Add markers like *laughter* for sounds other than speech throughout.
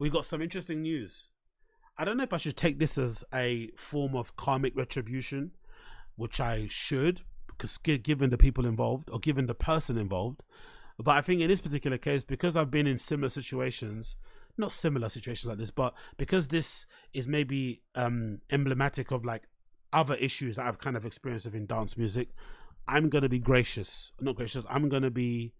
we got some interesting news. I don't know if I should take this as a form of karmic retribution, which I should, because given the people involved or given the person involved. But I think in this particular case, because I've been in similar situations, not similar situations like this, but because this is maybe um, emblematic of like other issues that I've kind of experienced in dance music, I'm gonna be gracious, not gracious. I'm gonna be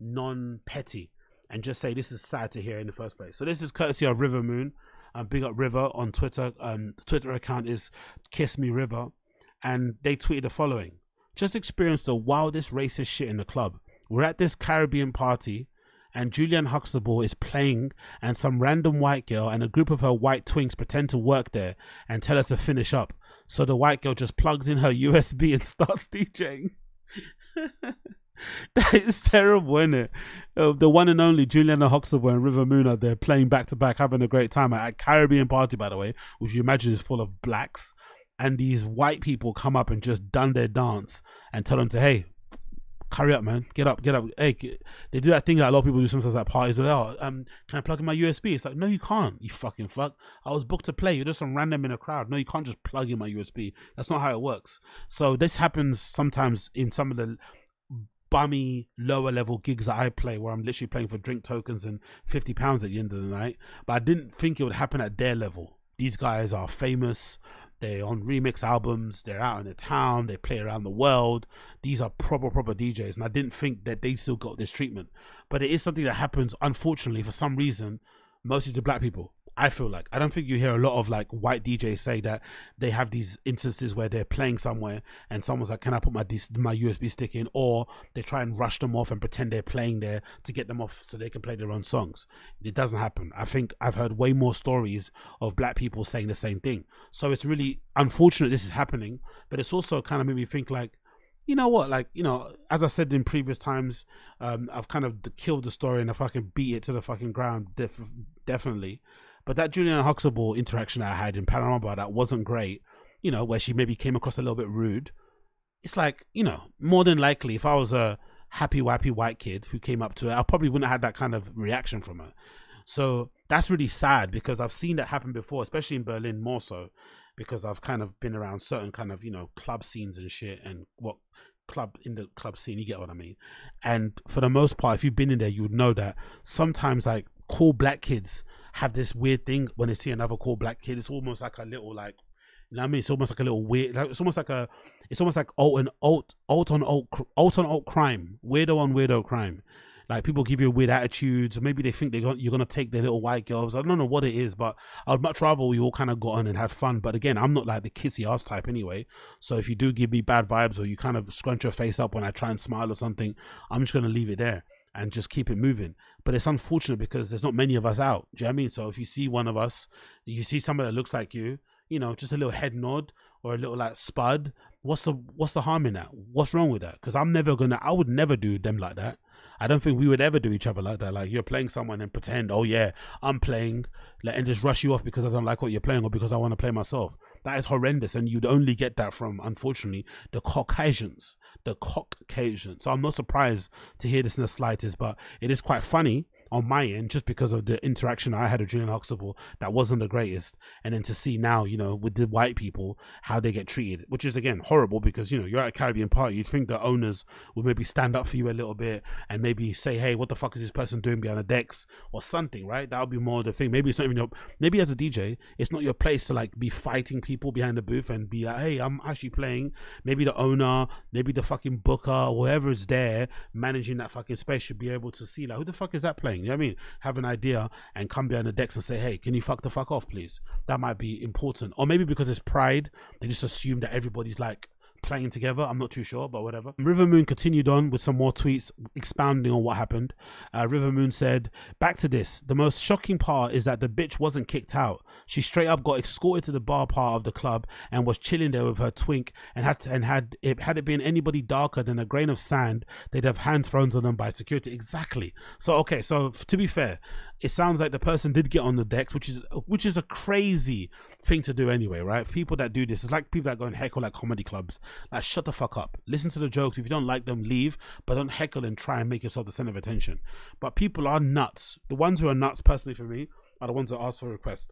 non-petty and just say this is sad to hear in the first place. So this is courtesy of River Moon. Um, big up River on Twitter. Um, Twitter account is Kiss Me River, and they tweeted the following: Just experienced the wildest racist shit in the club. We're at this Caribbean party and Juliana Huxtable is playing, and some random white girl and a group of her white twinks pretend to work there and tell her to finish up. So the white girl just plugs in her *laughs* USB and starts DJing. *laughs* *laughs* that is terrible, isn't it? Uh, the one and only Juliana Huxtable and River Moon are there playing back to back, having a great time at a Caribbean party, by the way, which you imagine is full of blacks. And these white people come up and just done their dance and tell them to, hey, Hurry up, man. Get up, get up. Hey, get, they do that thing that a lot of people do sometimes at parties. Where, oh, um, can I plug in my USB? It's like, no, you can't. You fucking fuck. I was booked to play. You're just some random in a crowd. No, you can't just plug in my USB. That's not how it works. So this happens sometimes in some of the bummy lower level gigs that I play where I'm literally playing for drink tokens and 50 pounds at the end of the night. But I didn't think it would happen at their level. These guys are famous. They're on remix albums. They're out in the town. They play around the world. These are proper, proper DJs. And I didn't think that they still got this treatment. But it is something that happens, unfortunately, for some reason, mostly to black people. I feel like I don't think you hear a lot of like white DJs say that they have these instances where they're playing somewhere and someone's like, "Can I put my my USB stick in?" Or they try and rush them off and pretend they're playing there to get them off so they can play their own songs. It doesn't happen. I think I've heard way more stories of black people saying the same thing. So it's really unfortunate this is happening, but it's also kind of made me think like, you know what? Like, you know, as I said in previous times, um, I've kind of killed the story and I fucking beat it to the fucking ground, def- definitely. But that Juliana Huxtable interaction I had in Panorama that wasn't great, you know, where she maybe came across a little bit rude. It's like, you know, more than likely, if I was a happy wappy white kid who came up to her, I probably wouldn't have had that kind of reaction from her. So that's really sad because I've seen that happen before, especially in Berlin more so, because I've kind of been around certain kind of, you know, club scenes and shit and what club in the club scene, you get what I mean? And for the most part, if you've been in there, you would know that sometimes like cool black kids have this weird thing when they see another cool black kid. It's almost like a little like you know what I mean? It's almost like a little weird. Like, it's almost like a. It's almost like alt and alt, alt on alt, alt on alt crime, weirdo on weirdo crime. Like people give you weird attitudes, or maybe they think they got, you're gonna take their little white girls. I don't know what it is, but I'd much rather we all kind of got on and had fun. But again, I'm not like the kissy ass type anyway. So if you do give me bad vibes or you kind of scrunch your face up when I try and smile or something, I'm just gonna leave it there and just keep it moving. But it's unfortunate because there's not many of us out. Do you know I mean? So if you see one of us, you see somebody that looks like you, you know, just a little head nod or a little like spud. What's the what's the harm in that? What's wrong with that? Because I'm never gonna. I would never do them like that. I don't think we would ever do each other like that. Like you're playing someone and pretend, oh yeah, I'm playing, like, and just rush you off because I don't like what you're playing or because I want to play myself. That is horrendous, and you'd only get that from, unfortunately, the Caucasians the Caucasian. So I'm not surprised to hear this in the slightest, but it is quite funny on my end just because of the interaction I had with Juliana Huxtable that wasn't the greatest. And then to see now, you know, with the white people, how they get treated, which is again horrible because, you know, you're at a Caribbean party. You'd think the owners would maybe stand up for you a little bit and maybe say, hey, what the fuck is this person doing behind the decks or something, right? That would be more the thing. Maybe it's not even your, maybe as a DJ, it's not your place to like be fighting people behind the booth and be like, hey, I'm actually playing. Maybe the owner, maybe the fucking booker, whoever is there managing that fucking space should be able to see like, who the fuck is that playing? You know what I mean? Have an idea and come behind the decks and say, hey, can you fuck the fuck off, please? That might be important. Or maybe because it's pride, they just assume that everybody's like playing together. I'm not too sure, but whatever. River Moon continued on with some more tweets expounding on what happened. Uh, River Moon said, Back to this. The most shocking part is that the bitch wasn't kicked out. She straight up got escorted to the bar part of the club and was chilling there with her twink and had to, and had it had it been anybody darker than a grain of sand, they'd have hands thrown on them by security. Exactly. So okay, so to be fair, it sounds like the person did get on the decks, which is which is a crazy thing to do anyway, right? People that do this, it's like people that go and heckle like comedy clubs. Like, shut the fuck up. Listen to the jokes. If you don't like them, leave. But don't heckle and try and make yourself the center of attention. But people are nuts. The ones who are nuts, personally for me, are the ones that ask for requests.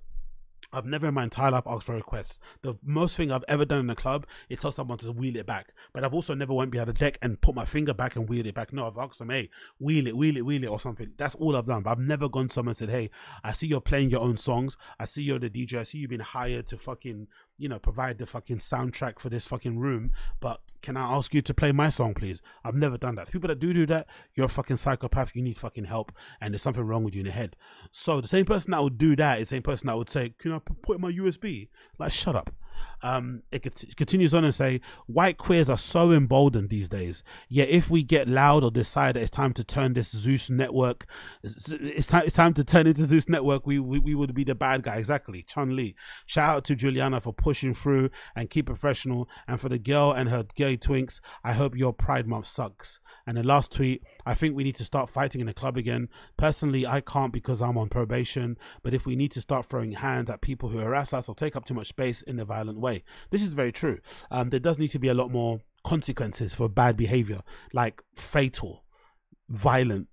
I've never in my entire life asked for requests. The most thing I've ever done in a club is tell someone to wheel it back. But I've also never went behind the deck and put my finger back and wheel it back. No, I've asked them, hey, wheel it, wheel it, wheel it, or something. That's all I've done. But I've never gone to someone and said, hey, I see you're playing your own songs. I see you're the DJ. I see you've been hired to fucking you know, provide the fucking soundtrack for this fucking room, but can I ask you to play my song, please? I've never done that. People that do do that, you're a fucking psychopath. You need fucking help, and there's something wrong with you in the head. So the same person that would do that is the same person that would say, "Can I put in my USB?" Like, shut up. Um, it continues on and say, white queers are so emboldened these days. Yet if we get loud or decide that it's time to turn this Zeus network, it's, time, it's time to turn into Zeus network, we, we, we would be the bad guy. Exactly. Chun Li. Shout out to Juliana for pushing through and keep professional. And for the girl and her gay twinks, I hope your Pride Month sucks. And the last tweet, I think we need to start fighting in the club again. Personally, I can't because I'm on probation. But if we need to start throwing hands at people who harass us or take up too much space in a violent way, this is very true. Um, there does need to be a lot more consequences for bad behavior, like fatal, violent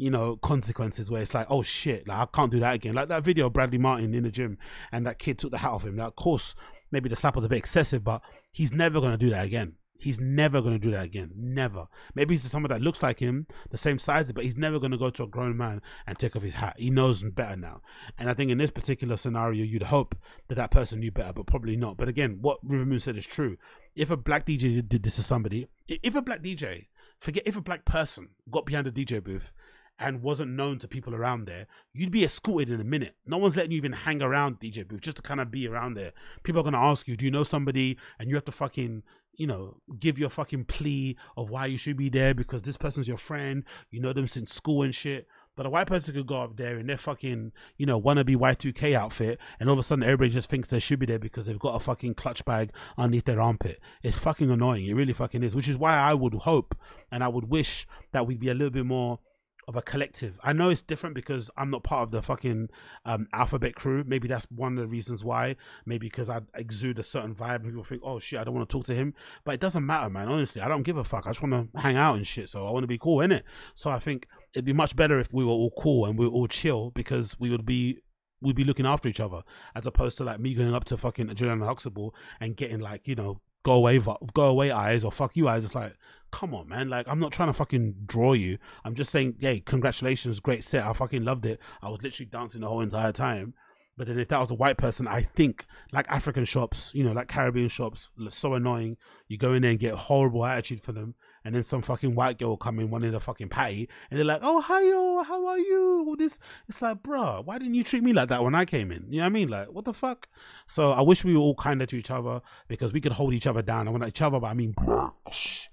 you know, consequences where it's like, oh shit, like I can't do that again. Like that video of Bradley Martin in the gym and that kid took the hat off him. Now, of course, maybe the slap was a bit excessive, but he's never going to do that again. He's never going to do that again. Never. Maybe he's someone that looks like him, the same size, but he's never going to go to a grown man and take off his hat. He knows better now. And I think in this particular scenario, you'd hope that that person knew better, but probably not. But again, what River Moon said is true. If a black DJ did this to somebody, if a black DJ, forget if a black person got behind a DJ booth and wasn't known to people around there, you'd be escorted in a minute. No one's letting you even hang around DJ booth just to kind of be around there. People are gonna ask you, do you know somebody? And you have to fucking you know, give your fucking plea of why you should be there because this person's your friend, you know them since school and shit. But a white person could go up there in their fucking, you know, wannabe Y2K outfit, and all of a sudden everybody just thinks they should be there because they've got a fucking clutch bag underneath their armpit. It's fucking annoying. It really fucking is. Which is why I would hope and I would wish that we'd be a little bit more of a collective. I know it's different because I'm not part of the fucking um, alphabet crew. Maybe that's one of the reasons why. Maybe because I exude a certain vibe people think, oh shit, I don't want to talk to him. But it doesn't matter, man. Honestly, I don't give a fuck. I just want to hang out and shit. So I want to be cool, in it. So I think it'd be much better if we were all cool and we were all chill because we would be we'd be looking after each other as opposed to like me going up to fucking Juliana Huxtable and getting like you know go away go away eyes or fuck you eyes. It's like come on, man. Like, I'm not trying to fucking draw you. I'm just saying, hey, congratulations, great set. I fucking loved it. I was literally dancing the whole entire time. But then if that was a white person, I think like African shops, you know, like Caribbean shops, so annoying. You go in there and get horrible attitude for them, and then some fucking white girl come in, one in the fucking patty, and they're like, "Oh, hi, yo, how are you?" All this, it's like, bro, why didn't you treat me like that when I came in? You know what I mean? Like, what the fuck? So I wish we were all kinder to each other because we could hold each other down. And when each other, but I mean blacks.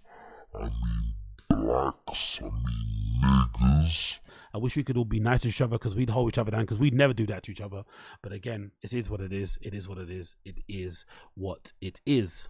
I mean blacks, I mean niggas. I wish we could all be nice to each other because we'd hold each other down because we'd never do that to each other. But again, it is what it is. It is what it is. It is what it is.